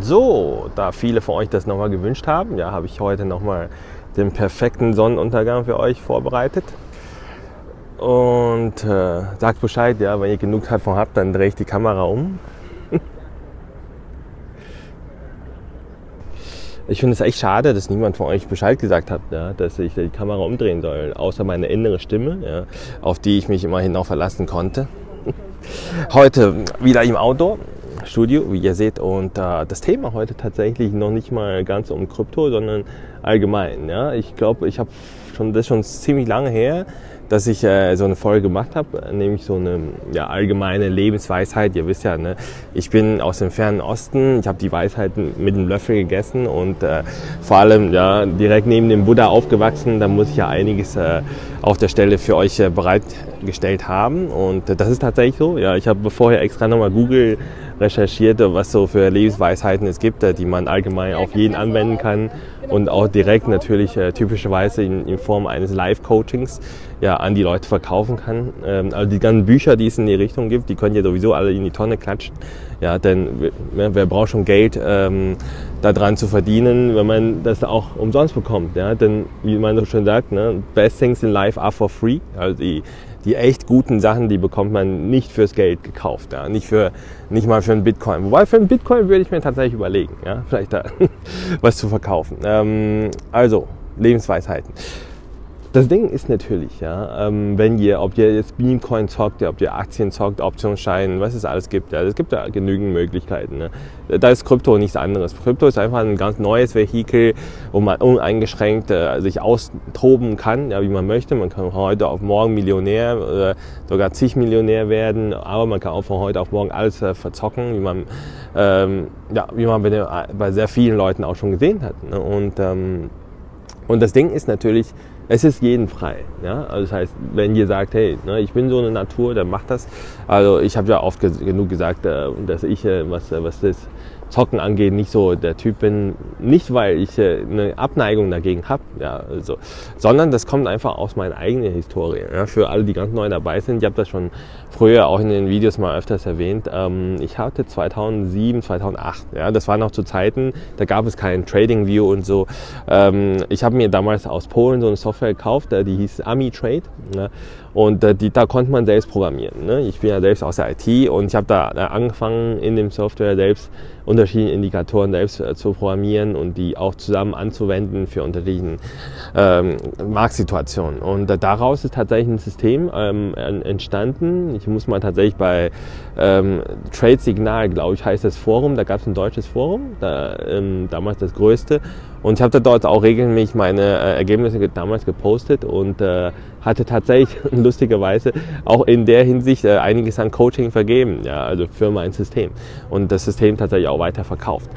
So, da viele von euch das nochmal gewünscht haben, ja, habe ich heute nochmal den perfekten Sonnenuntergang für euch vorbereitet. Und äh, sagt Bescheid, ja, wenn ihr genug davon habt, dann drehe ich die Kamera um. ich finde es echt schade, dass niemand von euch Bescheid gesagt hat, ja, dass ich die Kamera umdrehen soll, außer meine innere Stimme, ja, auf die ich mich immerhin auch verlassen konnte. Heute wieder im Auto Studio, wie ihr seht. Und äh, das Thema heute tatsächlich noch nicht mal ganz um Krypto, sondern allgemein. Ja? Ich glaube, ich habe schon das ist schon ziemlich lange her, dass ich äh, so eine Folge gemacht habe, nämlich so eine ja, allgemeine Lebensweisheit. Ihr wisst ja, ne? ich bin aus dem fernen Osten, ich habe die Weisheiten mit einem Löffel gegessen und äh, vor allem ja, direkt neben dem Buddha aufgewachsen. Da muss ich ja einiges äh, auf der Stelle für euch äh, bereitgestellt haben. Und äh, das ist tatsächlich so. Ja, ich habe vorher extra nochmal Google recherchiert, was so für Lebensweisheiten es gibt, äh, die man allgemein auf jeden anwenden kann und auch direkt natürlich äh, typischerweise in, in Form eines Live-Coachings ja, an die Leute verkaufen kann. Ähm, also die ganzen Bücher, die es in die Richtung gibt, die können ja sowieso alle in die Tonne klatschen. Ja, denn wer, wer braucht schon Geld ähm, daran zu verdienen, wenn man das auch umsonst bekommt. Ja? Denn wie man so schön sagt, ne, best things in life are for free. Also die, die echt guten Sachen, die bekommt man nicht fürs Geld gekauft, ja? nicht, für, nicht mal für einen Bitcoin. Wobei für einen Bitcoin würde ich mir tatsächlich überlegen, ja? vielleicht da was zu verkaufen. Ähm, also, Lebensweisheiten. Das Ding ist natürlich, ja, ähm, wenn ihr, ob ihr jetzt Beamcoin zockt, ob ihr Aktien zockt, Optionsscheinen, was es alles gibt, ja, es gibt ja genügend Möglichkeiten. Ne? Da ist Krypto nichts anderes. Krypto ist einfach ein ganz neues Vehikel, wo man uneingeschränkt äh, sich austoben kann, ja, wie man möchte. Man kann heute auf morgen Millionär oder sogar zig Millionär werden, aber man kann auch von heute auf morgen alles äh, verzocken, wie man, ähm, ja, wie man bei, bei, sehr vielen Leuten auch schon gesehen hat. Ne? Und, ähm, und das Ding ist natürlich, es ist jeden frei. Ja? Also das heißt, wenn ihr sagt, hey, ne, ich bin so eine Natur, dann macht das. Also ich habe ja oft genug gesagt, äh, dass ich, äh, was, äh, was das Zocken angeht, nicht so der Typ bin. Nicht, weil ich äh, eine Abneigung dagegen habe, ja, also, sondern das kommt einfach aus meiner eigenen Historie. Ja, für alle, die ganz neu dabei sind, ich habe das schon früher auch in den Videos mal öfters erwähnt. Ähm, ich hatte 2007, 2008, ja, das war noch zu Zeiten, da gab es kein Trading View und so. Ähm, ich habe mir damals aus Polen so eine Software gekauft, äh, die hieß Ami Trade. Ja, und äh, die, da konnte man selbst programmieren. Ne? Ich bin ja selbst aus der IT und ich habe da angefangen, in dem Software selbst unterschiedliche Indikatoren selbst äh, zu programmieren und die auch zusammen anzuwenden für unterschiedliche ähm, Marktsituationen. Und äh, daraus ist tatsächlich ein System ähm, entstanden. Ich muss mal tatsächlich bei ähm, Trade Signal, glaube ich, heißt das Forum, da gab es ein deutsches Forum, da, ähm, damals das größte. Und ich habe dort auch regelmäßig meine äh, Ergebnisse damals gepostet und äh, hatte tatsächlich lustigerweise auch in der Hinsicht äh, einiges an Coaching vergeben, ja, also für mein System. Und das System tatsächlich auch weiter verkauft.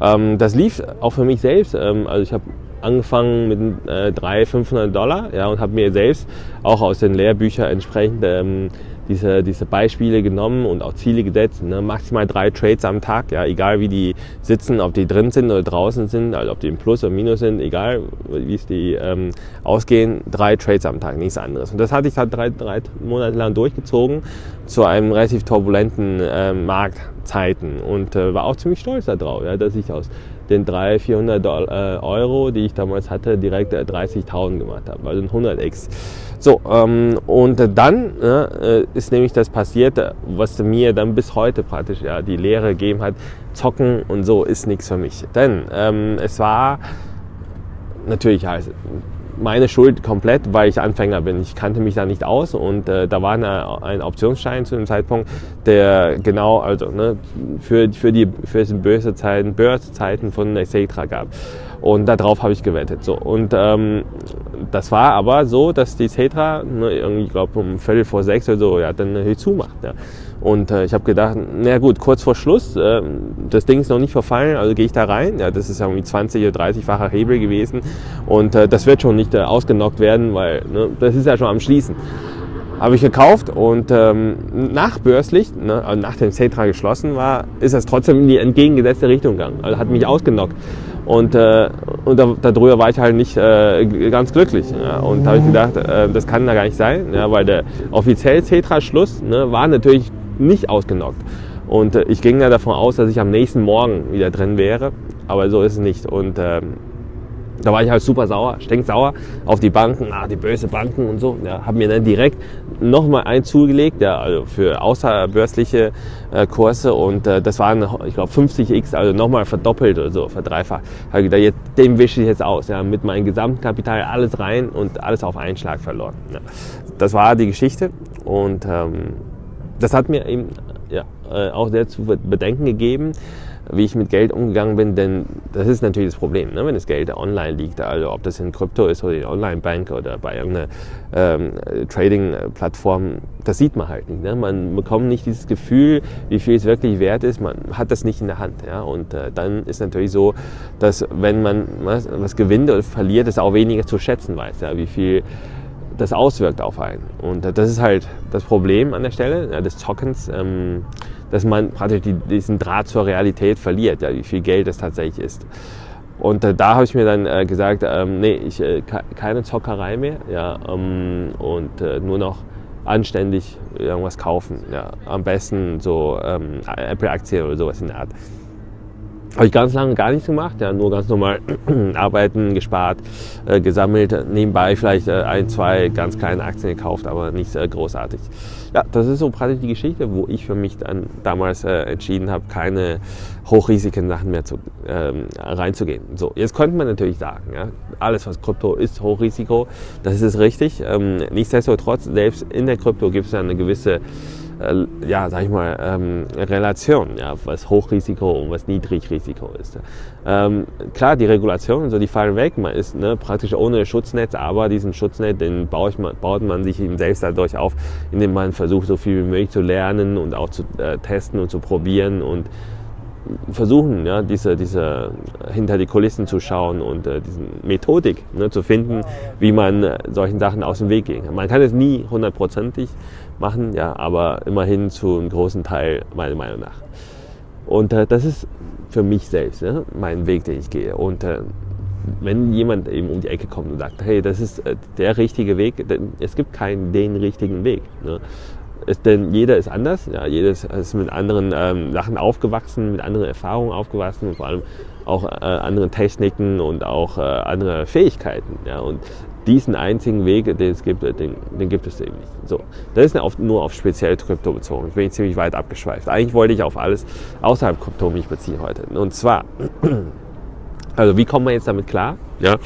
Ähm, das lief auch für mich selbst. Ähm, also ich habe angefangen mit äh, 300, 500 Dollar ja, und habe mir selbst auch aus den Lehrbüchern entsprechend ähm, diese, diese Beispiele genommen und auch Ziele gesetzt. Ne? Maximal drei Trades am Tag, ja, egal wie die sitzen, ob die drin sind oder draußen sind, also ob die im Plus oder Minus sind, egal wie es die ähm, ausgehen, drei Trades am Tag, nichts anderes. Und das hatte ich halt drei, drei Monate lang durchgezogen zu einem relativ turbulenten äh, Marktzeiten und äh, war auch ziemlich stolz darauf, ja, dass ich aus den 300, 400 Euro, die ich damals hatte, direkt 30.000 gemacht habe, also ein 100x. So, ähm, und dann äh, ist nämlich das passiert, was mir dann bis heute praktisch ja, die Lehre gegeben hat, zocken und so ist nichts für mich. Denn ähm, es war natürlich heißt, meine Schuld komplett, weil ich Anfänger bin. Ich kannte mich da nicht aus und äh, da war eine, ein Optionsschein zu dem Zeitpunkt, der genau also ne, für, für die für die böse Zeiten, Börsezeiten von Xetra gab. Und darauf habe ich gewettet. So. Und ähm, das war aber so, dass die Cetra, ne, irgendwie, ich glaube um Viertel vor sechs oder so, ja, dann natürlich zumacht. Ja. Und äh, ich habe gedacht, na gut, kurz vor Schluss, äh, das Ding ist noch nicht verfallen, also gehe ich da rein. Ja, das ist ja irgendwie 20 oder 30-facher Hebel gewesen. Und äh, das wird schon nicht äh, ausgenockt werden, weil ne, das ist ja schon am Schließen. Habe ich gekauft und ähm, nachbörslich, ne, also nach dem Cetra geschlossen war, ist das trotzdem in die entgegengesetzte Richtung gegangen. Also hat mich ausgenockt. Und, äh, und da, darüber war ich halt nicht äh, ganz glücklich. Ja. Und da habe ich gedacht, äh, das kann da gar nicht sein, ja, weil der offiziell Cetra-Schluss ne, war natürlich nicht ausgenockt. Und äh, ich ging ja davon aus, dass ich am nächsten Morgen wieder drin wäre, aber so ist es nicht. Und ähm, da war ich halt super sauer, stinksauer auf die Banken, ah, die böse Banken und so. Ja, habe mir dann direkt nochmal ein zugelegt, ja, also für außerbörsliche äh, Kurse und äh, das waren, ich glaube, 50x, also nochmal verdoppelt oder so, verdreifacht. Habe gedacht, jetzt, dem wische ich jetzt aus, ja, mit meinem gesamten Kapital alles rein und alles auf einen Schlag verloren. Ja. Das war die Geschichte und ähm, das hat mir eben ja, äh, auch sehr zu bedenken gegeben wie ich mit Geld umgegangen bin, denn das ist natürlich das Problem, ne? wenn das Geld online liegt, also ob das in Krypto ist oder in Online-Bank oder bei irgendeiner ähm, Trading-Plattform, das sieht man halt nicht. Ne? Man bekommt nicht dieses Gefühl, wie viel es wirklich wert ist, man hat das nicht in der Hand. Ja? Und äh, dann ist natürlich so, dass wenn man was, was gewinnt oder verliert, es auch weniger zu schätzen weiß, ja? wie viel das auswirkt auf einen. Und äh, das ist halt das Problem an der Stelle ja, des Zockens. Ähm, dass man praktisch die, diesen Draht zur Realität verliert, ja, wie viel Geld es tatsächlich ist. Und äh, da habe ich mir dann äh, gesagt, ähm, nee, ich, äh, keine Zockerei mehr ja, ähm, und äh, nur noch anständig irgendwas kaufen. Ja. Am besten so ähm, Apple-Aktien oder sowas in der Art. Habe ich ganz lange gar nichts gemacht, ja, nur ganz normal arbeiten, gespart, äh, gesammelt, nebenbei vielleicht äh, ein, zwei ganz kleine Aktien gekauft, aber nichts äh, großartig. Ja, das ist so praktisch die Geschichte, wo ich für mich dann damals äh, entschieden habe, keine hochrisiken Sachen mehr zu, ähm, reinzugehen. So, jetzt könnte man natürlich sagen, ja, alles was Krypto ist, Hochrisiko, das ist richtig. Ähm, nichtsdestotrotz, selbst in der Krypto gibt es ja eine gewisse äh, ja, sag ich mal, ähm, Relation, ja, was Hochrisiko und was Niedrigrisiko ist. Ähm, klar, die Regulationen, so die fallen weg, man ist ne, praktisch ohne Schutznetz, aber diesen Schutznetz, den baut man, baut man sich eben selbst dadurch auf, indem man versucht, so viel wie möglich zu lernen und auch zu äh, testen und zu probieren und versuchen, ja, diese, diese hinter die Kulissen zu schauen und äh, diese Methodik ne, zu finden, wie man äh, solchen Sachen aus dem Weg geht. Man kann es nie hundertprozentig machen, ja, aber immerhin zu einem großen Teil meiner Meinung nach. Und äh, das ist für mich selbst ja, mein Weg, den ich gehe. Und äh, wenn jemand eben um die Ecke kommt und sagt, hey, das ist äh, der richtige Weg, denn es gibt keinen den richtigen Weg. Ne? Es, denn jeder ist anders, ja, jeder ist mit anderen ähm, Sachen aufgewachsen, mit anderen Erfahrungen aufgewachsen und vor allem auch äh, anderen Techniken und auch äh, andere Fähigkeiten. Ja, und diesen einzigen Weg, den es gibt, den, den gibt es eben nicht. So, das ist auf, nur auf speziell Krypto bezogen. Ich bin ziemlich weit abgeschweift. Eigentlich wollte ich auf alles außerhalb Krypto mich beziehen heute. Und zwar, also wie kommt man jetzt damit klar, ja,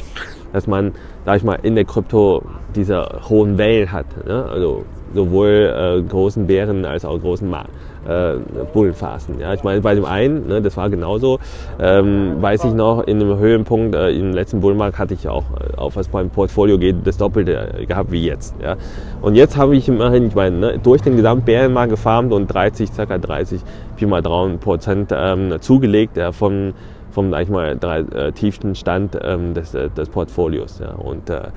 dass man, sag ich mal, in der Krypto diese hohen Wellen hat. Ne? Also sowohl äh, großen Bären als auch großen Ma äh, Bullenphasen. Ja, ich meine, bei dem einen, ne, das war genauso, ähm, weiß ich noch, in einem Höhenpunkt, äh, im letzten Bullenmarkt hatte ich auch, äh, auf was beim Portfolio geht, das Doppelte gehabt wie jetzt. Ja. Und jetzt habe ich immerhin, ich meine, ne, durch den gesamten Bärenmarkt gefarmt und 30, ca. 30, 4 mal 300 Prozent ähm, zugelegt ja, vom, vom, ich mal, drei, äh, tiefsten Stand ähm, des, äh, des Portfolios. Ja. Und äh,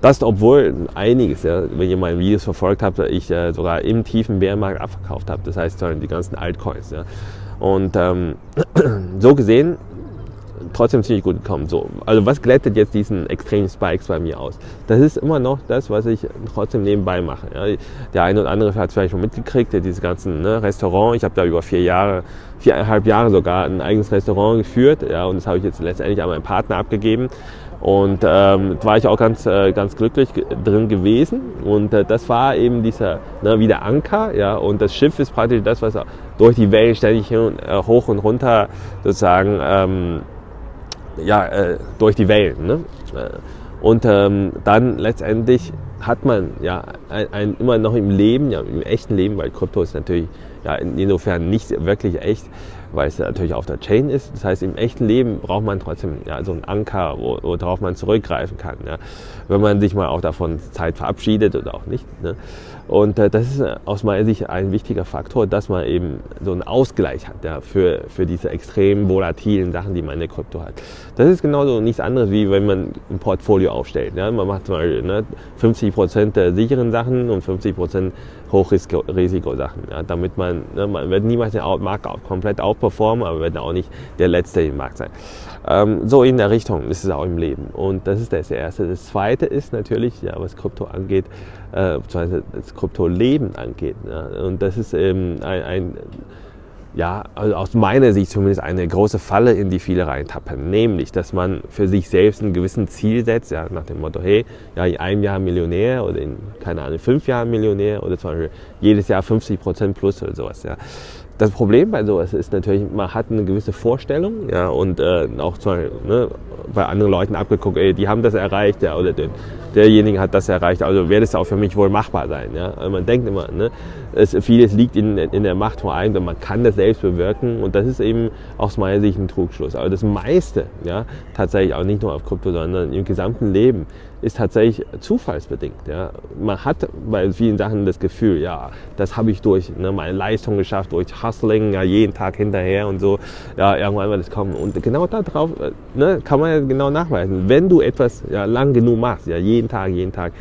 das, obwohl einiges, ja, wenn ihr meine Videos verfolgt habt, ich äh, sogar im tiefen Bärenmarkt abverkauft habe. Das heißt, die ganzen Altcoins. Ja. Und ähm, so gesehen trotzdem ziemlich gut gekommen. So, also was glättet jetzt diesen extremen Spikes bei mir aus? Das ist immer noch das, was ich trotzdem nebenbei mache. Ja. Der eine oder andere hat es vielleicht schon mitgekriegt, der diese ganzen ne, Restaurant. Ich habe da über vier Jahre, viereinhalb Jahre sogar ein eigenes Restaurant geführt. Ja, und das habe ich jetzt letztendlich an meinen Partner abgegeben. Und ähm, da war ich auch ganz, äh, ganz glücklich drin gewesen. Und äh, das war eben dieser, ne, wie der Anker, ja. Und das Schiff ist praktisch das, was durch die Wellen ständig hin, äh, hoch und runter sozusagen, ähm, ja, äh, durch die Wellen. Ne? Äh, und ähm, dann letztendlich hat man ja ein, ein, immer noch im Leben, ja, im echten Leben, weil Krypto ist natürlich ja, insofern nicht wirklich echt, weil es natürlich auf der Chain ist. Das heißt, im echten Leben braucht man trotzdem ja, so einen Anker, worauf man zurückgreifen kann. Ja. Wenn man sich mal auch davon Zeit verabschiedet oder auch nicht. Ne. Und äh, das ist aus meiner Sicht ein wichtiger Faktor, dass man eben so einen Ausgleich hat ja, für, für diese extrem volatilen Sachen, die man in der Krypto hat. Das ist genauso nichts anderes, wie wenn man ein Portfolio aufstellt. Ja. Man macht mal ne, 50% der sicheren Sachen und 50% Hochrisikosachen, ja, damit man, ne, man wird niemals den Markt komplett outperformen, aber wird auch nicht der Letzte im Markt sein. Ähm, so in der Richtung ist es auch im Leben. Und das ist das Erste. Das Zweite ist natürlich, ja, was Krypto angeht, äh, beziehungsweise das Krypto-Leben angeht. Ja, und das ist ähm, ein, ein ja, also aus meiner Sicht zumindest eine große Falle, in die viele reintappen. Nämlich, dass man für sich selbst ein gewissen Ziel setzt, ja, nach dem Motto, hey, ja, in einem Jahr Millionär oder in, keine Ahnung, fünf Jahren Millionär oder zum Beispiel jedes Jahr 50 Prozent plus oder sowas, ja. Das Problem bei sowas ist natürlich, man hat eine gewisse Vorstellung, ja, und äh, auch zum Beispiel, ne, bei anderen Leuten abgeguckt, ey, die haben das erreicht, ja, oder der, derjenige hat das erreicht, also wird es auch für mich wohl machbar sein, ja. Also man denkt immer, ne, es, vieles liegt in, in der Macht vor allem, man kann das selbst bewirken und das ist eben aus meiner Sicht ein Trugschluss. Aber das meiste, ja, tatsächlich auch nicht nur auf Krypto, sondern im gesamten Leben ist tatsächlich zufallsbedingt. Ja. Man hat bei vielen Sachen das Gefühl, ja, das habe ich durch ne, meine Leistung geschafft, durch Hustling, ja, jeden Tag hinterher und so, ja, irgendwann wird es kommen. Und genau darauf äh, ne, kann man ja genau nachweisen. Wenn du etwas ja, lang genug machst, ja, jeden Tag, jeden Tag,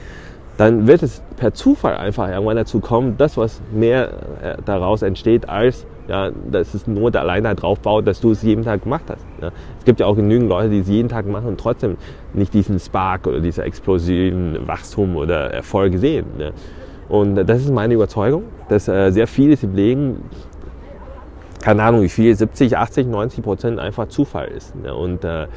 dann wird es per Zufall einfach irgendwann dazu kommen, das, was mehr äh, daraus entsteht, als ja, dass es nur alleine darauf baut, dass du es jeden Tag gemacht hast. Ja. Es gibt ja auch genügend Leute, die es jeden Tag machen und trotzdem nicht diesen Spark oder diese explosiven Wachstum oder Erfolge sehen. Ja. Und das ist meine Überzeugung, dass äh, sehr vieles im Leben, keine Ahnung wie viel, 70, 80, 90 Prozent einfach Zufall ist. Ja. Und äh,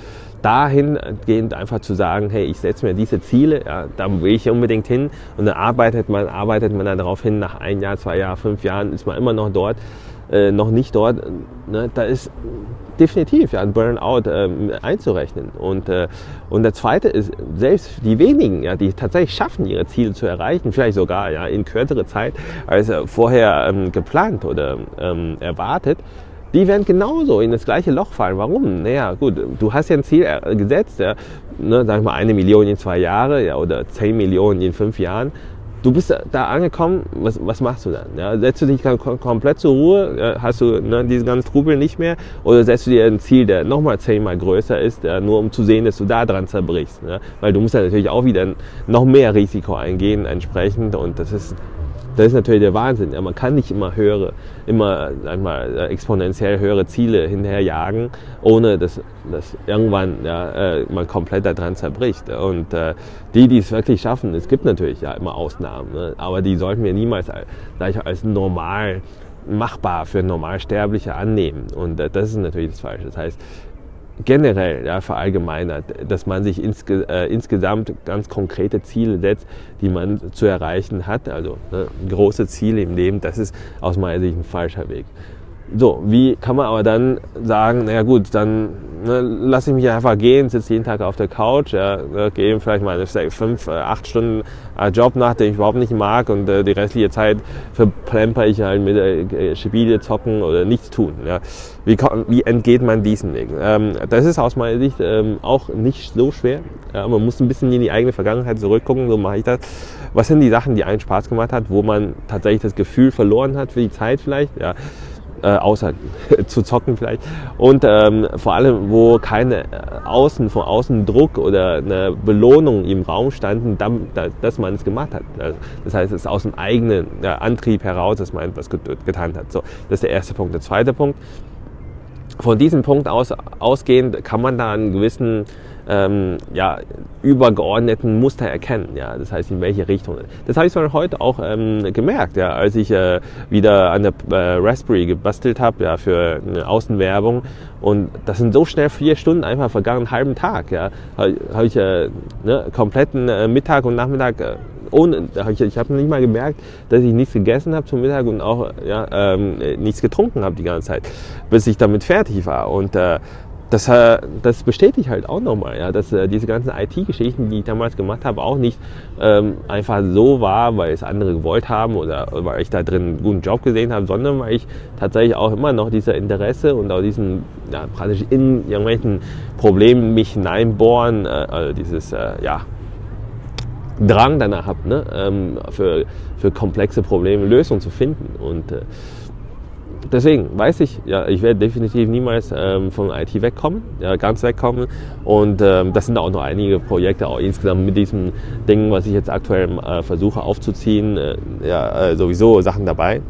dahingehend einfach zu sagen, hey, ich setze mir diese Ziele, ja, da will ich unbedingt hin. Und dann arbeitet man, arbeitet man dann darauf hin, nach ein Jahr, zwei Jahren, fünf Jahren ist man immer noch dort, äh, noch nicht dort, ne, da ist definitiv ja, ein Burnout ähm, einzurechnen. Und, äh, und der zweite ist, selbst die wenigen, ja, die tatsächlich schaffen, ihre Ziele zu erreichen, vielleicht sogar ja, in kürzere Zeit als äh, vorher ähm, geplant oder ähm, erwartet, die werden genauso in das gleiche Loch fallen. Warum? Naja, gut, du hast ja ein Ziel äh, gesetzt, ja, ne, sag ich mal eine Million in zwei Jahre ja, oder zehn Millionen in fünf Jahren. Du bist da angekommen, was, was machst du dann? Ja, setzt du dich komplett zur Ruhe, hast du ne, diesen ganzen Trubel nicht mehr oder setzt du dir ein Ziel, der nochmal zehnmal größer ist, ja, nur um zu sehen, dass du da dran zerbrichst? Ja? Weil du musst ja natürlich auch wieder noch mehr Risiko eingehen entsprechend und das ist das ist natürlich der Wahnsinn. Ja, man kann nicht immer höhere, immer einmal äh, exponentiell höhere Ziele hinterherjagen, ohne dass, dass irgendwann ja, äh, man komplett daran zerbricht. Und äh, die, die es wirklich schaffen, es gibt natürlich ja immer Ausnahmen, ne? aber die sollten wir niemals als, als normal machbar für Normalsterbliche annehmen. Und äh, das ist natürlich das Falsche. Das heißt, generell ja, verallgemeinert, dass man sich insge äh, insgesamt ganz konkrete Ziele setzt, die man zu erreichen hat. Also ne, große Ziele im Leben, das ist aus meiner Sicht ein falscher Weg. So, wie kann man aber dann sagen, naja gut, dann ne, lasse ich mich einfach gehen, sitze jeden Tag auf der Couch, ja, ne, gehe vielleicht mal fünf, äh, acht Stunden äh, Job nach, den ich überhaupt nicht mag und äh, die restliche Zeit verplemper ich halt mit äh, Spiele zocken oder nichts tun. Ja. Wie, wie entgeht man diesen Weg? Ähm, das ist aus meiner Sicht ähm, auch nicht so schwer. Ja, man muss ein bisschen in die eigene Vergangenheit zurückgucken, so mache ich das. Was sind die Sachen, die einen Spaß gemacht hat, wo man tatsächlich das Gefühl verloren hat für die Zeit vielleicht? Ja äh, außer zu zocken vielleicht. Und ähm, vor allem, wo keine äh, Außen, von außen Druck oder eine Belohnung im Raum standen, dass man es gemacht hat. Also, das heißt, es ist aus dem eigenen ja, Antrieb heraus, dass man etwas getan hat. So, das ist der erste Punkt. Der zweite Punkt, von diesem Punkt aus ausgehend kann man da einen gewissen ähm, ja, übergeordneten Muster erkennen. Ja, das heißt, in welche Richtung. Das habe ich zwar heute auch ähm, gemerkt, ja, als ich äh, wieder an der äh, Raspberry gebastelt habe ja, für eine Außenwerbung. Und das sind so schnell vier Stunden einfach vergangen, einen halben Tag. Ja, habe hab ich äh, ne, kompletten äh, Mittag und Nachmittag äh, ohne, ich, ich habe nicht mal gemerkt, dass ich nichts gegessen habe zum Mittag und auch ja, ähm, nichts getrunken habe die ganze Zeit, bis ich damit fertig war. Und äh, das, äh, das bestätigt halt auch nochmal, ja, dass äh, diese ganzen IT-Geschichten, die ich damals gemacht habe, auch nicht ähm, einfach so war, weil es andere gewollt haben oder weil ich da drin einen guten Job gesehen habe, sondern weil ich tatsächlich auch immer noch dieser Interesse und auch diesen ja, praktisch in irgendwelchen Problemen mich hineinbohren, äh, also dieses äh, ja, Drang danach habe, ne, ähm, für, für komplexe Probleme Lösungen zu finden. Und äh, deswegen weiß ich, ja, ich werde definitiv niemals ähm, von IT wegkommen, ja, ganz wegkommen. Und ähm, das sind auch noch einige Projekte, auch insgesamt mit diesem Ding, was ich jetzt aktuell äh, versuche aufzuziehen, äh, ja, äh, sowieso Sachen dabei.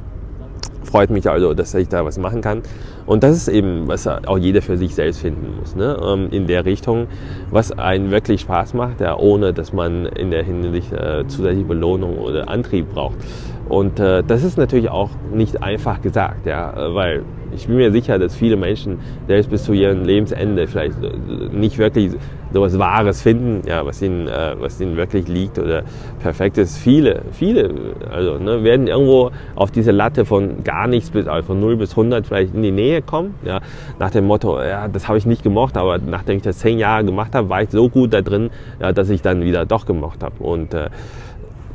Freut mich also, dass ich da was machen kann. Und das ist eben, was auch jeder für sich selbst finden muss, ne? Ähm, in der Richtung, was einen wirklich Spaß macht, ja, ohne dass man in der Hinsicht äh, zusätzliche Belohnung oder Antrieb braucht. Und äh, das ist natürlich auch nicht einfach gesagt, ja, weil Ich bin mir sicher, dass viele Menschen selbst bis zu ihrem Lebensende vielleicht nicht wirklich so etwas Wahres finden, ja, was, ihnen, äh, was ihnen wirklich liegt oder perfekt ist. Viele, viele also, ne, werden irgendwo auf diese Latte von gar nichts bis also von 0 bis 100 vielleicht in die Nähe kommen. Ja, nach dem Motto, ja, das habe ich nicht gemocht, aber nachdem ich das zehn Jahre gemacht habe, war ich so gut da drin, ja, dass ich dann wieder doch gemocht habe. Und äh,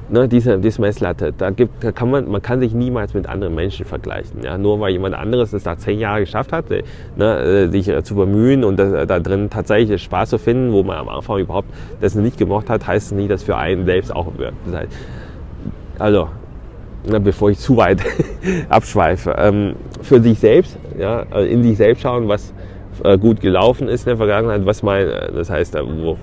ne, diese, diese Messlatte, da, gibt, da kann man, man kann sich niemals mit anderen Menschen vergleichen. Ja? Nur weil jemand anderes es nach zehn Jahren geschafft hat, äh, ne, äh, sich äh, zu bemühen und da, da drin tatsächlich Spaß zu finden, wo man am Anfang überhaupt das nicht gemocht hat, heißt es nicht, dass für einen selbst auch wird. Das heißt, also, na, bevor ich zu weit abschweife, ähm, für sich selbst, ja, in sich selbst schauen, was, gut gelaufen ist in der Vergangenheit, was man, äh, das heißt, äh, wo,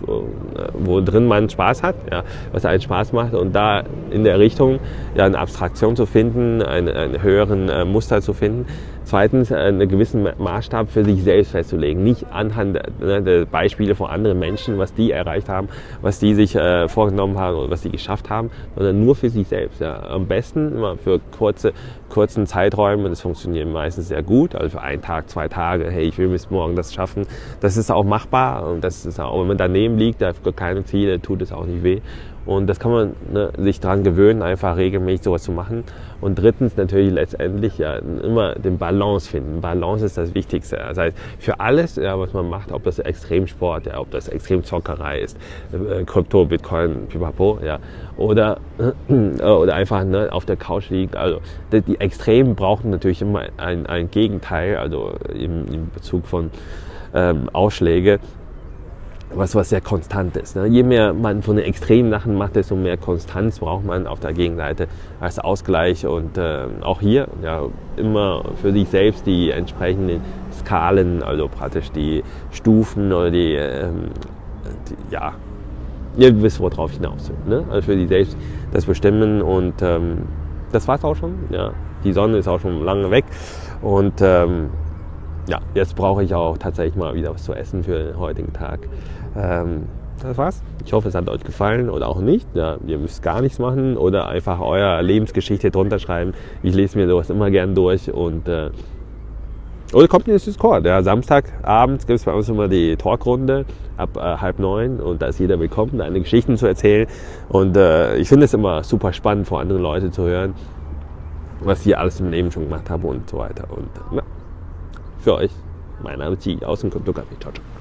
wo drin man Spaß hat, ja, was einen Spaß macht und da in der Richtung ja, eine Abstraktion zu finden, einen, einen höheren äh, Muster zu finden, Zweitens, äh, einen gewissen Maßstab für sich selbst festzulegen. Nicht anhand ne, der Beispiele von anderen Menschen, was die erreicht haben, was die sich äh, vorgenommen haben oder was sie geschafft haben, sondern nur für sich selbst. Ja. Am besten immer für kurze, kurzen Zeiträume. Das funktioniert meistens sehr gut. Also für einen Tag, zwei Tage. Hey, ich will bis morgen das schaffen. Das ist auch machbar. Und das ist auch, wenn man daneben liegt, da keine Ziele, tut es auch nicht weh. Und das kann man ne, sich daran gewöhnen, einfach regelmäßig sowas zu machen. Und drittens natürlich letztendlich ja immer den Balance finden. Balance ist das Wichtigste. Das heißt, für alles, ja, was man macht, ob das Extremsport, ja, ob das Extremzockerei ist, äh, Krypto, Bitcoin, Pipapo, ja, oder, äh, oder einfach ne, auf der Couch liegt. Also die, die Extremen brauchen natürlich immer ein, ein Gegenteil, also im, im Bezug von ähm, Ausschläge was, was sehr konstant ist. Ne? Je mehr man von den extremen Sachen macht, desto mehr Konstanz braucht man auf der Gegenseite als Ausgleich und äh, auch hier ja, immer für sich selbst die entsprechenden Skalen, also praktisch die Stufen oder die, ähm, die ja, ihr wisst, worauf hinaus will. Ne? Also für sich selbst das bestimmen und ähm, das war's auch schon. Ja. Die Sonne ist auch schon lange weg und ähm, ja, jetzt brauche ich auch tatsächlich mal wieder was zu essen für den heutigen Tag. Ähm, das war's. Ich hoffe, es hat euch gefallen oder auch nicht. Ja, ihr müsst gar nichts machen oder einfach eure Lebensgeschichte drunter schreiben. Ich lese mir sowas immer gern durch und äh, oder kommt in das Discord. Ja, Samstagabends gibt es bei uns immer die Talkrunde ab äh, halb neun und da ist jeder willkommen, eine Geschichten zu erzählen. Und äh, ich finde es immer super spannend, vor anderen Leuten zu hören, was sie alles im Leben schon gemacht haben und so weiter. Und ja, für euch, mein Name ist G aus dem Krypto Café. Ciao, ciao.